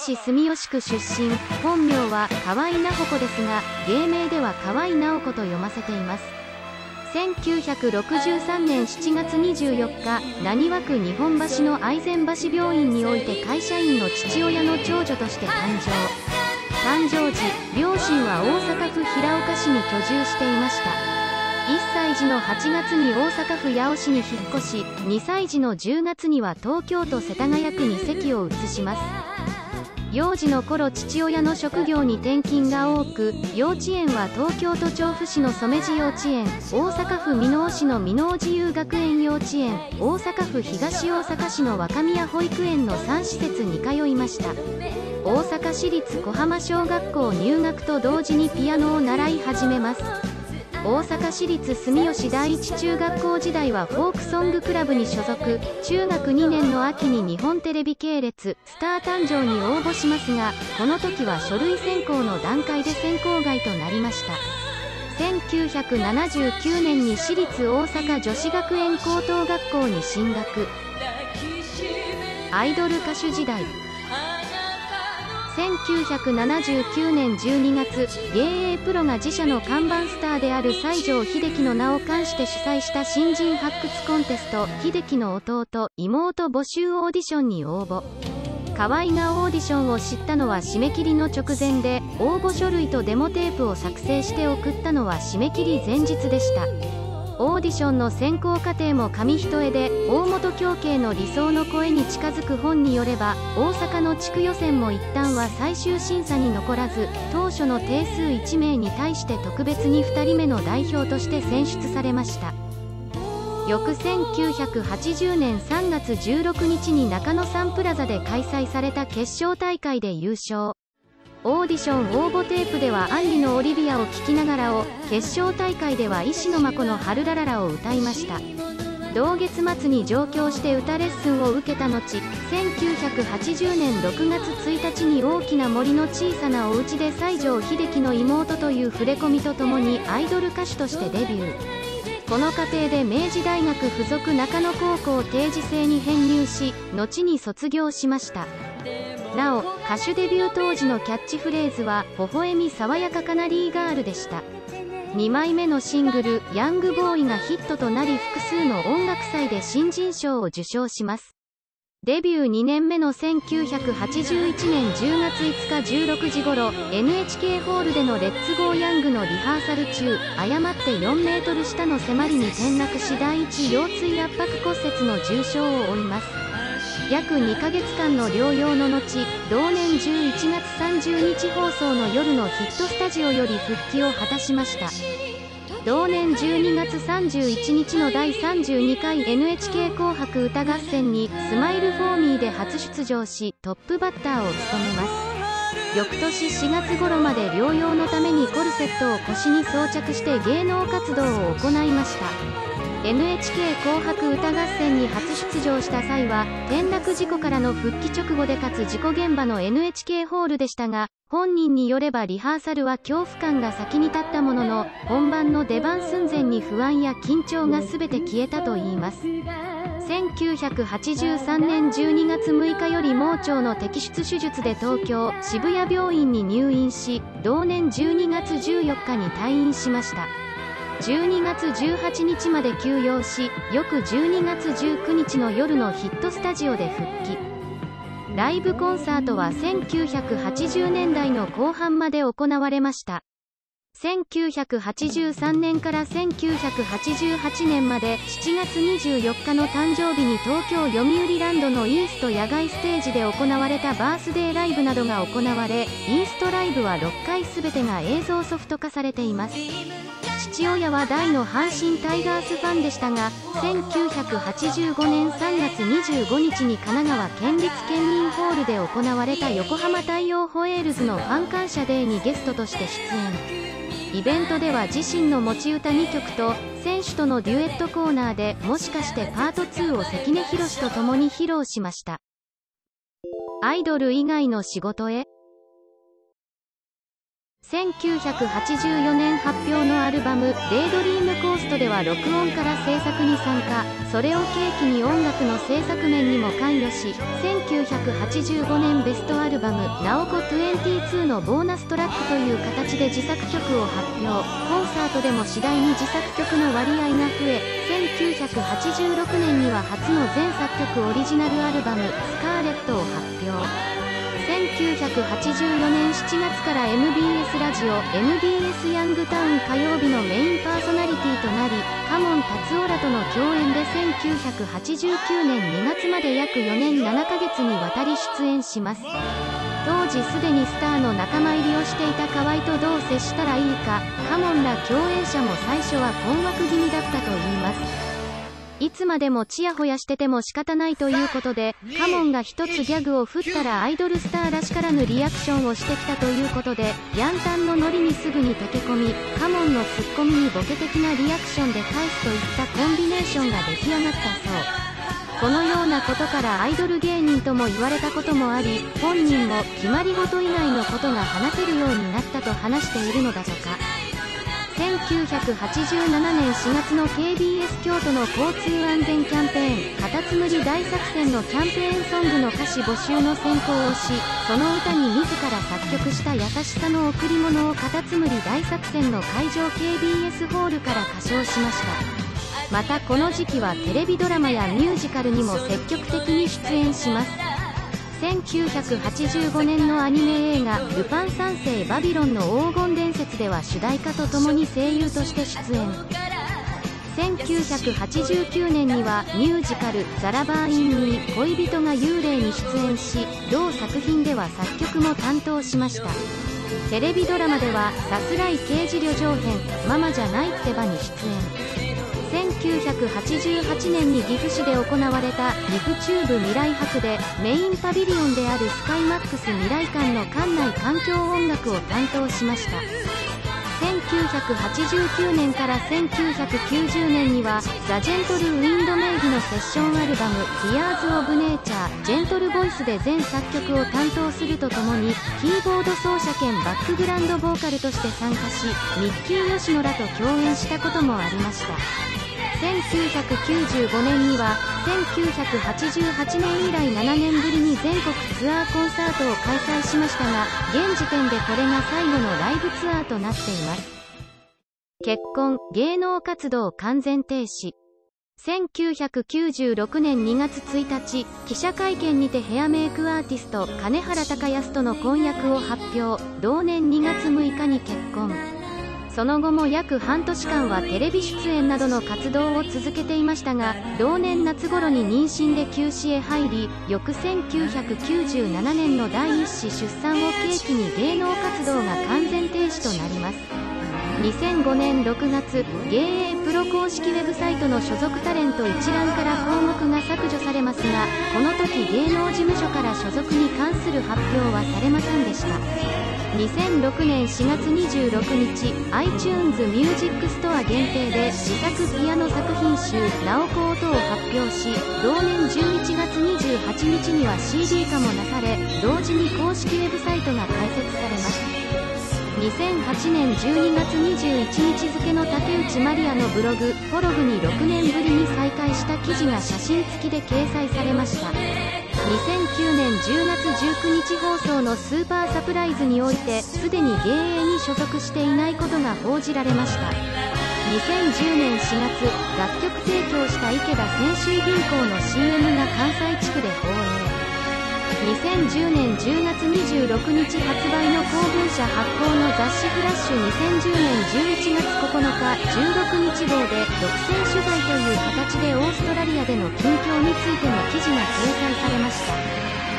市住吉区出身。本名は河合直子ですが芸名では河合直子と読ませています。1963年7月24日浪速区日本橋の愛染橋病院において会社員の父親の長女として誕生。誕生時両親は大阪府平岡市に居住していました。1歳児の8月に大阪府八尾市に引っ越し2歳児の10月には東京都世田谷区に籍を移します。幼児の頃父親の職業に転勤が多く幼稚園は東京都調布市の染地幼稚園大阪府箕面市の箕面自由学園幼稚園大阪府東大阪市の若宮保育園の3施設に通いました。大阪市立小浜小学校入学と同時にピアノを習い始めます。大阪市立住吉第一中学校時代はフォークソングクラブに所属。中学2年の秋に日本テレビ系列スター誕生に応募しますがこの時は書類選考の段階で選考外となりました。1979年に私立大阪女子学園高等学校に進学。アイドル歌手時代。1979年12月芸 A プロが自社の看板スターである西城秀樹の名を冠して主催した新人発掘コンテスト秀樹の弟妹募集オーディションに応募。河合がオーディションを知ったのは締め切りの直前で応募書類とデモテープを作成して送ったのは締め切り前日でした。オーディションの選考過程も紙一重で大本京慶の理想の声に近づく本によれば大阪の地区予選も一旦は最終審査に残らず当初の定数1名に対して特別に2人目の代表として選出されました。翌1980年3月16日に中野サンプラザで開催された決勝大会で優勝。オーディション応募テープではアンリのオリビアを聴きながらを決勝大会では石野真子の春ラララを歌いました。同月末に上京して歌レッスンを受けた後1980年6月1日に大きな森の小さなお家で西城秀樹の妹という触れ込みとともにアイドル歌手としてデビュー。この過程で明治大学附属中野高校定時制に編入し後に卒業しました。なお歌手デビュー当時のキャッチフレーズは「微笑み爽やかカナリーガール」でした。2枚目のシングル「ヤングボーイ」がヒットとなり複数の音楽祭で新人賞を受賞します。デビュー2年目の1981年10月5日16時頃 NHK ホールでの「レッツゴーヤング」のリハーサル中誤って4メートル下の迫りに転落し第一腰椎圧迫骨折の重傷を負います。約2ヶ月間の療養の後同年11月30日放送の夜のヒットスタジオより復帰を果たしました。同年12月31日の第32回 NHK 紅白歌合戦に「スマイルフォーミーで初出場しトップバッターを務めます。翌年4月頃まで療養のためにコルセットを腰に装着して芸能活動を行いました。NHK 紅白歌合戦に初出場した際は転落事故からの復帰直後でかつ事故現場の NHK ホールでしたが本人によればリハーサルは恐怖感が先に立ったものの本番の出番寸前に不安や緊張が全て消えたといいます。1983年12月6日より盲腸の摘出手術で東京渋谷病院に入院し同年12月14日に退院しました。12月18日まで休養し翌12月19日の夜のヒットスタジオで復帰。ライブコンサートは1980年代の後半まで行われました。1983年から1988年まで7月24日の誕生日に東京読売ランドのイースト野外ステージで行われたバースデーライブなどが行われイーストライブは6回全てが映像ソフト化されています。父親は大の阪神タイガースファンでしたが1985年3月25日に神奈川県立県民ホールで行われた横浜大洋ホエールズのファン感謝デーにゲストとして出演。イベントでは自身の持ち歌2曲と選手とのデュエットコーナーでもしかしてパート2を関根宏と共に披露しました。アイドル以外の仕事へ？1984年発表のアルバム「デイドリームコースト」では録音から制作に参加。それを契機に音楽の制作面にも関与し1985年ベストアルバム「ナオコ22」のボーナストラックという形で自作曲を発表。コンサートでも次第に自作曲の割合が増え1986年には初の全作曲オリジナルアルバム「スカーレット」を1984年7月から MBS ラジオ MBS ヤングタウン火曜日のメインパーソナリティとなりカモン達夫らとの共演で1989年2月まで約4年7ヶ月にわたり出演します。当時すでにスターの仲間入りをしていた河合とどう接したらいいかカモンら共演者も最初は困惑気味だったといいます。いつまでもチヤホヤしてても仕方ないということで、カモンが一つギャグを振ったらアイドルスターらしからぬリアクションをしてきたということで、ヤンタンのノリにすぐに溶け込み、カモンのツッコミにボケ的なリアクションで返すといったコンビネーションが出来上がったそう。このようなことからアイドル芸人とも言われたこともあり、本人も決まり事以外のことが話せるようになったと話しているのだとか。1987年4月の KBS 京都の交通安全キャンペーン「カタツムリ大作戦」のキャンペーンソングの歌詞募集の選考をしその歌に自ら作曲した「優しさの贈り物」をカタツムリ大作戦の会場 KBS ホールから歌唱しました。またこの時期はテレビドラマやミュージカルにも積極的に出演します。1985年のアニメ映画「ルパン三世バビロンの黄金伝説」では主題歌とともに声優として出演。1989年にはミュージカル「ザラバー・イン・ミー恋人が幽霊」に出演し同作品では作曲も担当しました。テレビドラマでは「さすらい刑事旅情編ママじゃないってば」に出演。1988年に岐阜市で行われた岐阜中部未来博でメインパビリオンであるスカイマックス未来館の館内環境音楽を担当しました。1989年から1990年にはザ・ジェントル・ウィンドメイギのセッションアルバム「Tears of Nature ジェントルボイス」で全作曲を担当するとともにキーボード奏者兼バックグラウンドボーカルとして参加しミッキー・ヨシノらと共演したこともありました。1995年には1988年以来7年ぶりに全国ツアーコンサートを開催しましたが現時点でこれが最後のライブツアーとなっています。結婚芸能活動完全停止。1996年2月1日記者会見にてヘアメイクアーティスト金原隆康との婚約を発表。同年2月6日に結婚。その後も約半年間はテレビ出演などの活動を続けていましたが同年夏頃に妊娠で休止へ入り翌1997年の第1子出産を契機に芸能活動が完全停止となります。2005年6月芸プロ公式ウェブサイトの所属タレント一覧から項目が削除されますがこの時芸能事務所から所属に関する発表はされませんでした。2006年4月26日 iTunes Music Store 限定で自作ピアノ作品集「ナオコ音」を発表し同年11月28日には CD 化もなされ同時に公式ウェブサイトが開設されます2008年12月21日付の竹内まりやのブログ「フォログ」に6年ぶりに再開した記事が写真付きで掲載されました。2009年10月19日放送のスーパーサプライズにおいてすでに芸営に所属していないことが報じられました。2010年4月楽曲提供した池田泉州銀行の CM が関西地区で放映。2010年10月26日発売の公文社発行の雑誌フラッシュ2010年11月9日16日号で独占取材という形でオーストラリアでの近況についての記事が掲載されました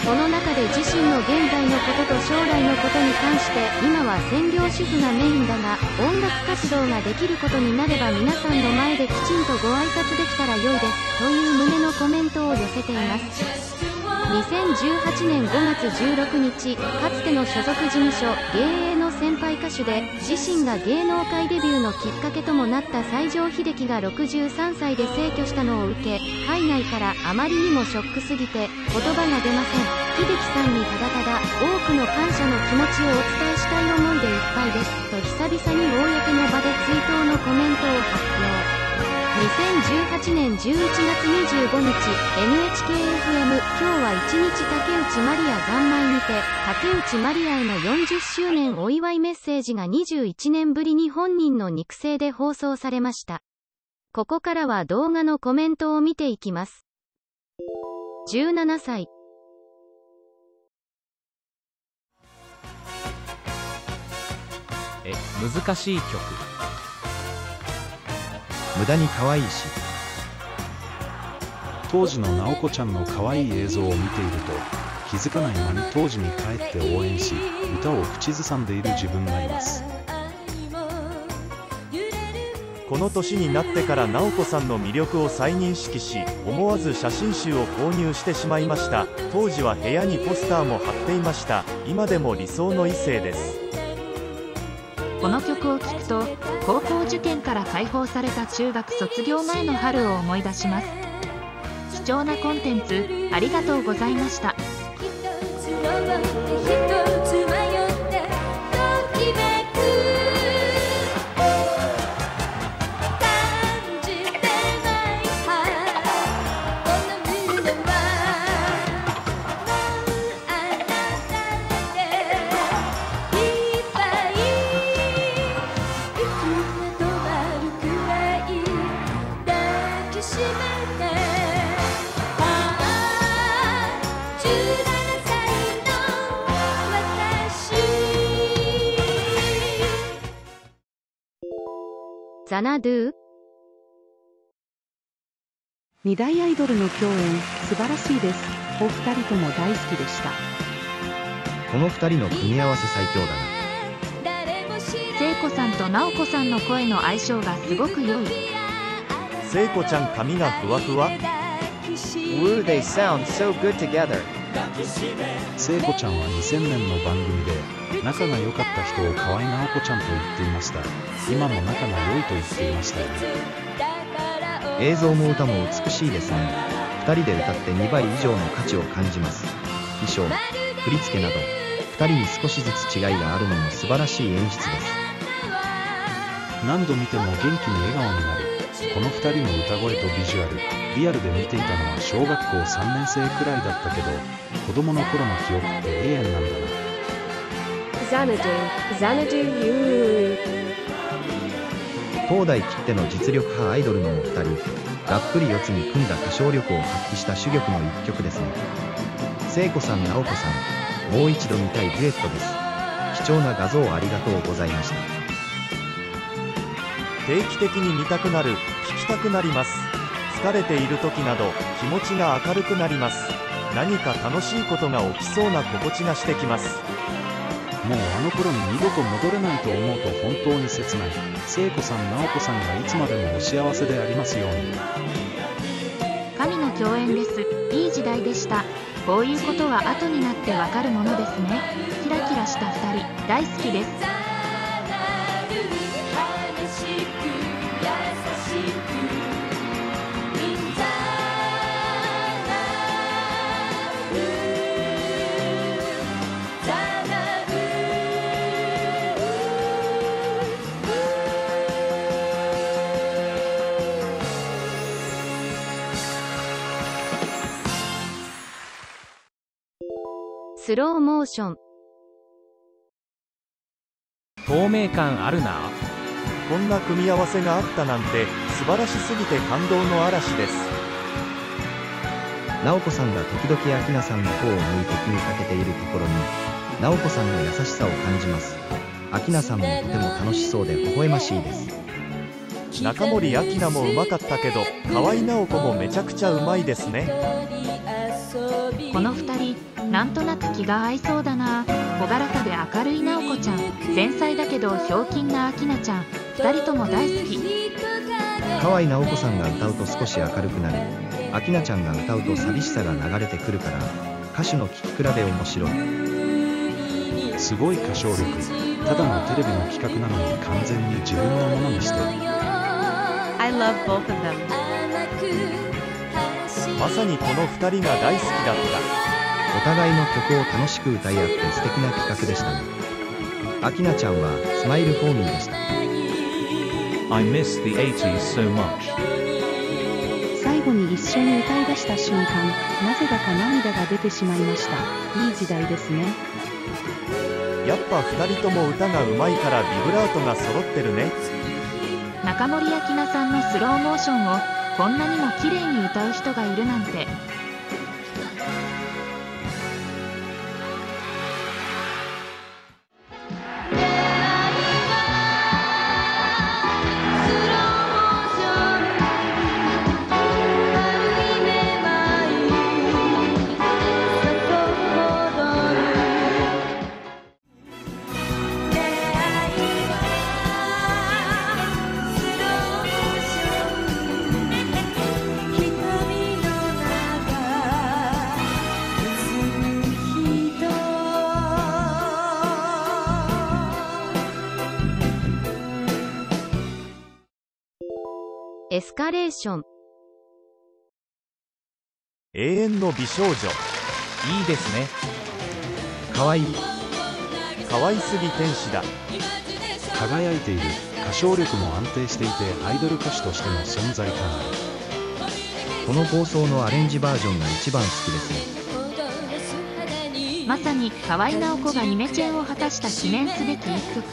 その中で自身の現在のことと将来のことに関して今は専業主婦がメインだが音楽活動ができることになれば皆さんの前できちんとご挨拶できたら良いですという旨のコメントを寄せています。2018年5月16日かつての所属事務所芸栄の先輩歌手で自身が芸能界デビューのきっかけともなった西城秀樹が63歳で逝去したのを受け海外からあまりにもショックすぎて言葉が出ません。秀樹さんにただただ多くの感謝の気持ちをお伝えしたい思いでいっぱいです。と久々に公の場で追悼のコメントを発表。2018年11月25日 NHKFM 今日は一日竹内まりや三昧にて竹内まりやへの40周年お祝いメッセージが21年ぶりに本人の肉声で放送されました。ここからは動画のコメントを見ていきます。17歳え難しい曲。無駄に可愛いし。当時の直子ちゃんの可愛い映像を見ていると気づかない間に当時に帰って応援し歌を口ずさんでいる自分がいます。この年になってから直子さんの魅力を再認識し思わず写真集を購入してしまいました。当時は部屋にポスターも貼っていました。今でも理想の異性です。この曲を聴くと高受験から解放された中学卒業前の春を思い出します。貴重なコンテンツありがとうございました。ナドゥ二大アイドルの共演素晴らしいです。お二人とも大好きでした。この二人の組み合わせ最強だな。聖子さんと直子さんの声の相性がすごく良い。聖子ちゃん髪がふわふわ。Woo, they sound so good together. 聖子ちゃんは2000年の番組で仲が良かった人を河合直子ちゃんと言っていました。今も仲が良いと言っていましたよ。映像も歌も美しいですね。二人で歌って2倍以上の価値を感じます。衣装振り付けなど二人に少しずつ違いがあるのも素晴らしい演出です。何度見ても元気に笑顔になる。この2人の歌声とビジュアルリアルで見ていたのは小学校3年生くらいだったけど子供の頃の記憶って永遠なんだな。Xanadu, Xanadu you. 東大きっての実力派アイドルのお二人がっぷり四つに組んだ歌唱力を発揮した珠玉の一曲ですね。聖子さん直子さんもう一度見たいデュエットです。貴重な画像ありがとうございました定期的に見たくなる聞きたくなります。疲れている時など気持ちが明るくなります。何か楽しいことが起きそうな心地がしてきます。もうあの頃に二度と戻れないと思うと本当に切ない。聖子さん直子さんがいつまでもお幸せでありますように。神の共演です。いい時代でした。こういうことは後になってわかるものですね。キラキラした2人大好きですスローモーション透明感あるな。こんな組み合わせがあったなんて素晴らしすぎて感動の嵐です。直子さんが時々明菜さんの方を向いて気にかけているところに直子さんの優しさを感じます。明菜さんもとても楽しそうで微笑ましいです。中森明菜もうまかったけど河合直子もめちゃくちゃうまいですねこの2人なんとなく気が合いそうだな。朗らかで明るい直子ちゃん。繊細だけどひょうきんな明菜ちゃん。2人とも大好き。河合直子さんが歌うと少し明るくなる明菜ちゃんが歌うと寂しさが流れてくるから歌手の聴き比べ面白い。すごい歌唱力。ただのテレビの企画なのに完全に自分のものにしてる。I love both of them まさにこの2人が大好きだっお互いの曲を楽しく歌い合って素敵な企画でしたね。アキナちゃんはスマイルフォーミーでした。I miss the 80s so much. 最後に一緒に歌い出した瞬間なぜだか涙が出てしまいました。いい時代ですね。たやっぱ2人とも歌が上手いからビブラートが揃ってるね。中森明菜さんのスローモーションをこんなにも綺麗に歌う人がいるなんて。カレーション。永遠の美少女。いいですね。かわい。い可愛すぎ天使だ。輝いている。歌唱力も安定していてアイドル歌手としての存在感。あるこの放送のアレンジバージョンが一番好きですねまさに河合直子がイメチェンを果たした記念すべき一曲。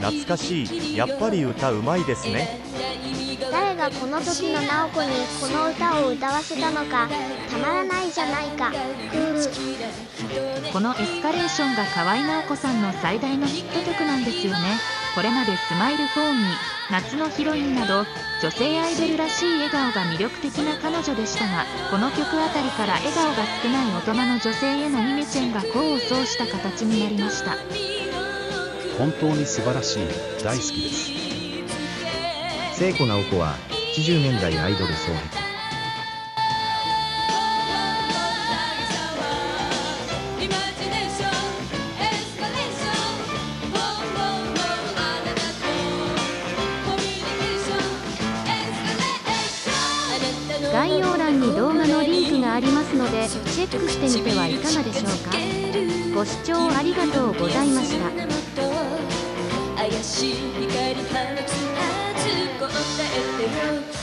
懐かしいやっぱり歌うまいですね。誰がこの時の直子にこの歌を歌わせたのかたまらないじゃないか。クールこのエスカレーションが河合直子さんの最大のヒット曲なんですよねこれまでスマイルフォーミー夏のヒロインなど女性アイドルらしい笑顔が魅力的な彼女でしたがこの曲あたりから笑顔が少ない大人の女性へのイメチェンが功を奏した形になりました。本当に素晴らしい。大好きです。聖子直子は80年代アイドル双璧チェックしてみてはいかがでしょうか。ご視聴ありがとうございました。怪しい光放つ熱答えてよ